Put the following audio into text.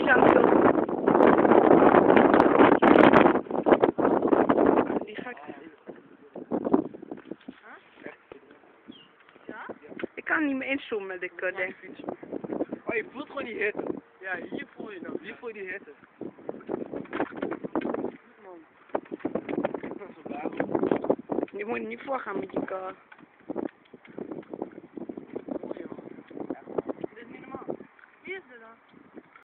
niet aan het filmen. Die ga ik... Ik kan niet meer inzoomen met de kudde. Oh, je voelt gewoon die hitte. Ja, hier voel je nou. Hier voel je die hitte. Man. Ik ben. Je moet niet voorgaan met die kar.